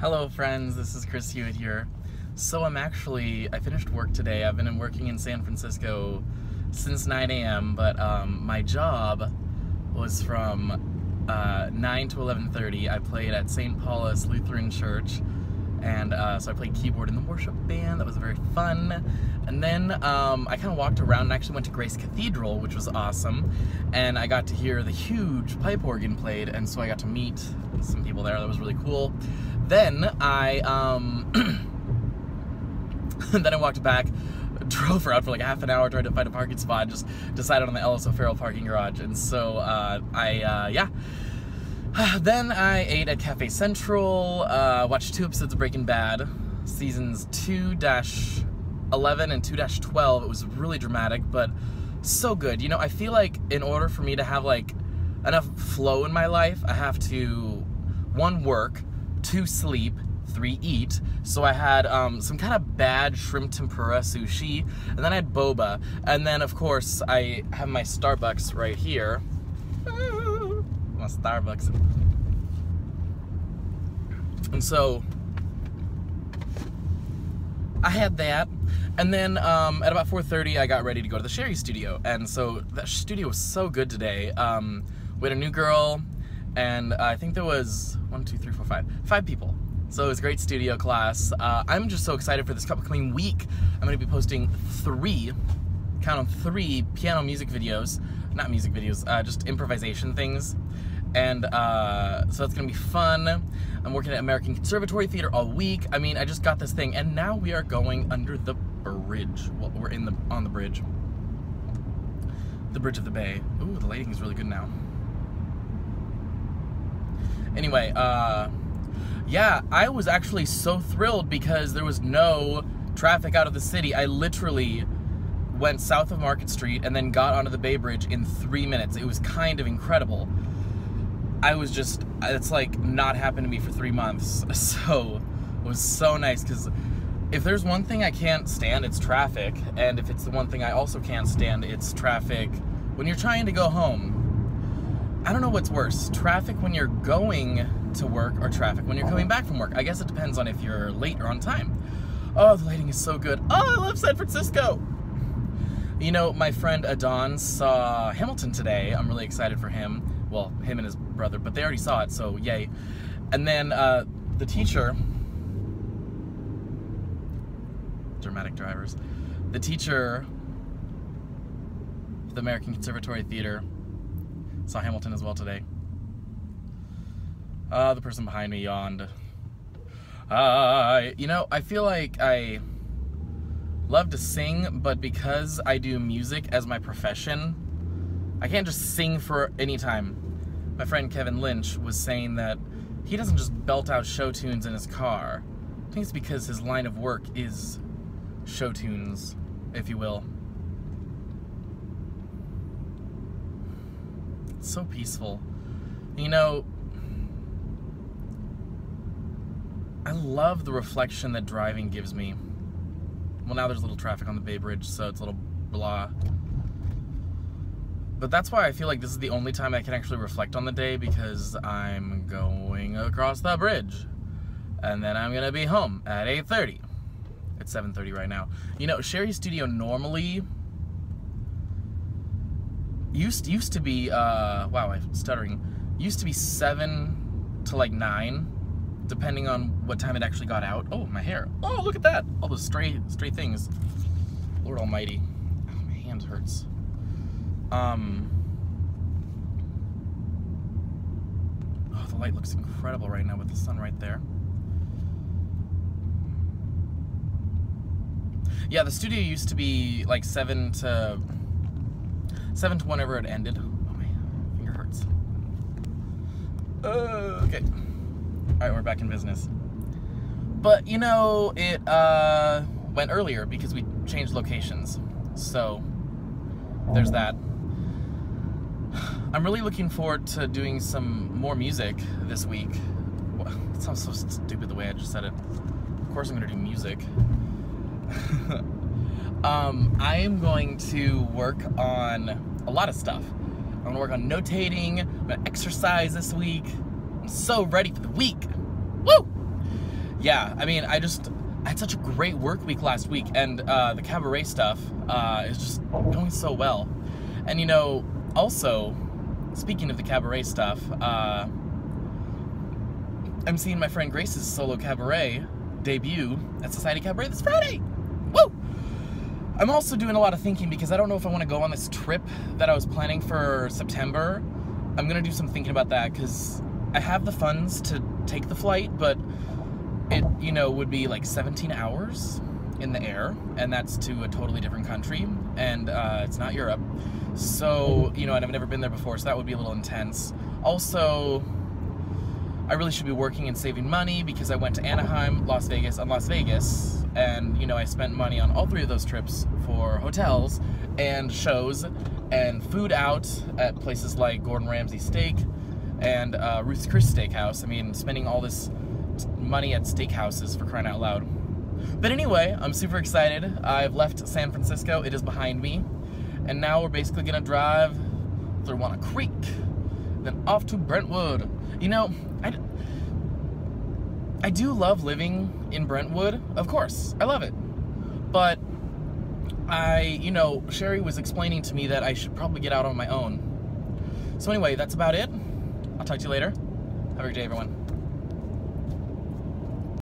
Hello friends, this is Chris Hewitt here. So I'm actually, I finished work today. I've been working in San Francisco since 9 a.m., but um, my job was from uh, 9 to 11.30. I played at St. Paulus Lutheran Church, and uh, so I played keyboard in the worship band. That was very fun. And then um, I kind of walked around and actually went to Grace Cathedral, which was awesome. And I got to hear the huge pipe organ played, and so I got to meet some people there. That was really cool. Then I, um, then I walked back, drove around for like half an hour, tried to find a parking spot, just decided on the Ellis O'Farrell parking garage. And so uh, I, uh, yeah. then I ate at Cafe Central, uh, watched two episodes of Breaking Bad, seasons 2 11 and 2 12. It was really dramatic, but so good. You know, I feel like in order for me to have like enough flow in my life, I have to, one, work, two, sleep, three, eat. So I had um, some kind of bad shrimp tempura sushi, and then I had boba, and then of course I have my Starbucks right here. My Starbucks. And so I had that, and then um, at about 4:30 I got ready to go to the Shari Studio, and so that studio was so good today. Um, we had a new girl, and I think there was one, two, three, four, five, five people. So it was a great studio class. Uh, I'm just so excited for this upcoming week. I'm going to be posting three, count on three piano music videos, not music videos, uh, just improvisation things. And uh, so it's going to be fun. I'm working at American Conservatory Theater all week. I mean, I just got this thing, and now we are going under the bridge. Well, we're in the on the bridge, the bridge of the bay. Ooh, the lighting is really good now. Anyway, uh, yeah, I was actually so thrilled because there was no traffic out of the city. I literally went south of Market Street and then got onto the Bay Bridge in three minutes. It was kind of incredible. I was just, it's like not happened to me for three months. So it was so nice because if there's one thing I can't stand, it's traffic. And if it's the one thing I also can't stand, it's traffic when you're trying to go home. I don't know what's worse, traffic when you're going to work or traffic when you're coming back from work. I guess it depends on if you're late or on time. Oh, the lighting is so good. Oh, I love San Francisco. You know, my friend Adon saw Hamilton today. I'm really excited for him. Well, him and his brother, but they already saw it, so yay. And then uh, the teacher, dramatic drivers, the teacher, the American Conservatory Theater, Saw Hamilton as well today. Uh, the person behind me yawned. Uh, you know, I feel like I love to sing, but because I do music as my profession, I can't just sing for any time. My friend Kevin Lynch was saying that he doesn't just belt out show tunes in his car. I think it's because his line of work is show tunes, if you will. It's so peaceful. You know, I love the reflection that driving gives me. Well, now there's a little traffic on the Bay Bridge, so it's a little blah. But that's why I feel like this is the only time I can actually reflect on the day because I'm going across the bridge. And then I'm to be home at 8.30. It's 7.30 right now. You know, Shari Studio normally used used to be uh, wow I'm stuttering. Used to be seven to like nine depending on what time it actually got out. Oh my hair. Oh look at that. All those stray stray things. Lord Almighty. Oh, my hand hurts. Um oh the light looks incredible right now with the sun right there. Yeah the studio used to be like seven to 7 to whenever it ended. Oh, my finger hurts. Uh, okay. Alright, we're back in business. But, you know, it uh, went earlier because we changed locations. So, there's that. I'm really looking forward to doing some more music this week. It sounds so stupid the way I just said it. Of course I'm going to do music. um, I am going to work on a lot of stuff. I'm gonna work on notating, I'm gonna exercise this week. I'm so ready for the week. Woo! yeah, I mean, I just I had such a great work week last week, and uh, the cabaret stuff uh, is just going so well. And you know, also speaking of the cabaret stuff, uh, I'm seeing my friend Grace's solo cabaret debut at Society Cabaret this Friday. I'm also doing a lot of thinking because I don't know if I want to go on this trip that I was planning for September. I'm gonna do some thinking about that because I have the funds to take the flight, but it, you know, would be like 17 hours in the air, and that's to a totally different country, and uh, it's not Europe. So, you know, and I've never been there before, so that would be a little intense. Also, I really should be working and saving money because I went to Anaheim, Las Vegas, and Las Vegas, and you know, I spent money on all three of those trips for hotels and shows and food out at places like Gordon Ramsay Steak and uh, Ruth's Chris Steakhouse. I mean, spending all this money at steakhouses for crying out loud. But anyway, I'm super excited. I've left San Francisco, it is behind me. And now we're basically gonna drive through Walnut Creek, then off to Brentwood. You know, I, I do love living in Brentwood, of course, I love it. But I, you know, Shari was explaining to me that I should probably get out on my own. So anyway, that's about it. I'll talk to you later. Have a great day, everyone.